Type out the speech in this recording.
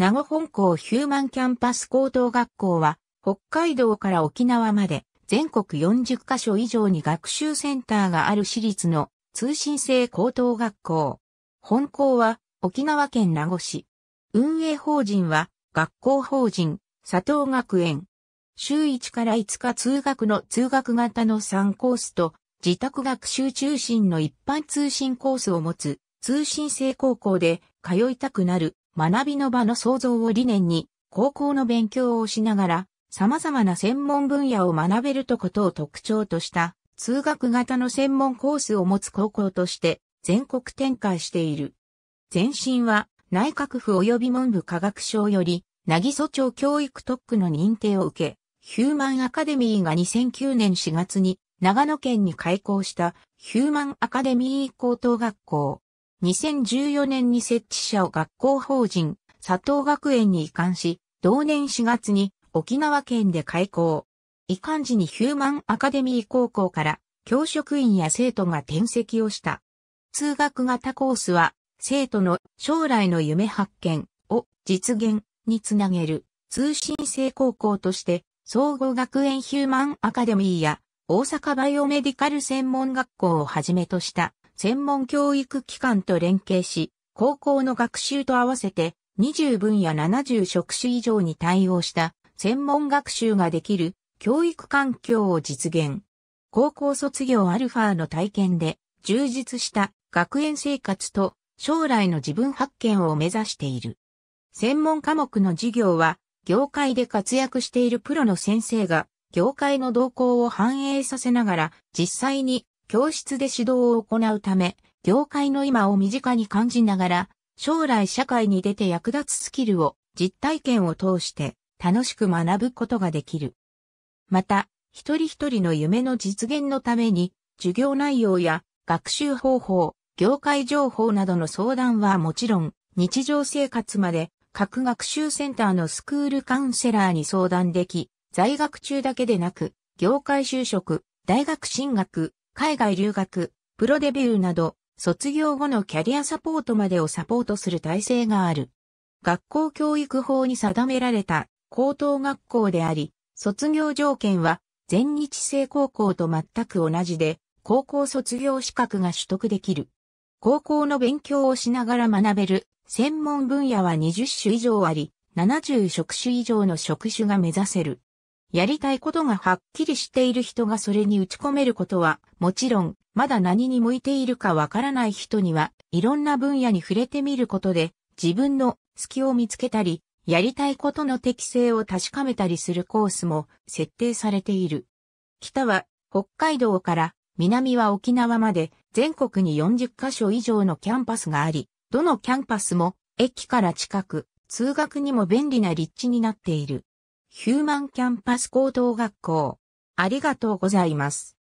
名護本校ヒューマンキャンパス高等学校は、北海道から沖縄まで全国40カ所以上に学習センターがある私立の通信制高等学校。本校は沖縄県名護市。運営法人は学校法人佐藤学園。週1から5日通学の通学型の3コースと自宅学習中心の一般通信コースを持つ通信制高校で通いたくなる学びの場の創造を理念に、高校の勉強をしながら、様々な専門分野を学べるとことを特徴とした、通学型の専門コースを持つ高校として全国展開している。前身は内閣府及び文部科学省より、なぎそ町教育特区の認定を受け、ヒューマンアカデミーが2009年4月に長野県に開校したヒューマンアカデミー高等学校。2014年に設置者を学校法人佐藤学園に移管し、同年4月に沖縄県で開校。移管時にヒューマンアカデミー高校から教職員や生徒が転籍をした。通学型コースは生徒の将来の夢発見を実現につなげる通信制高校として総合学園ヒューマンアカデミーや大阪バイオメディカル専門学校をはじめとした専門教育機関と連携し、高校の学習と合わせて20分野70職種以上に対応した専門学習ができる教育環境を実現。高校卒業アルファの体験で充実した学園生活と将来の自分発見を目指している。専門科目の授業は業界で活躍しているプロの先生が業界の動向を反映させながら実際に教室で指導を行うため、業界の今を身近に感じながら、将来社会に出て役立つスキルを実体験を通して楽しく学ぶことができる。また、一人一人の夢の実現のために、授業内容や学習方法、業界情報などの相談はもちろん、日常生活まで各学習センターのスクールカウンセラーに相談でき、在学中だけでなく、業界就職、大学進学、海外留学、プロデビューなど、卒業後のキャリアサポートまでをサポートする体制がある。学校教育法に定められた高等学校であり、卒業条件は全日制高校と全く同じで、高校卒業資格が取得できる。高校の勉強をしながら学べる専門分野は20種以上あり、70職種以上の職種が目指せる。やりたいことがはっきりしている人がそれに打ち込めることは、もちろん、まだ何に向いているかわからない人には、いろんな分野に触れてみることで、自分の隙を見つけたり、やりたいことの適性を確かめたりするコースも設定されている。北は北海道から南は沖縄まで全国に40カ所以上のキャンパスがあり、どのキャンパスも駅から近く、通学にも便利な立地になっている。ヒューマンキャンパス高等学校。ありがとうございます。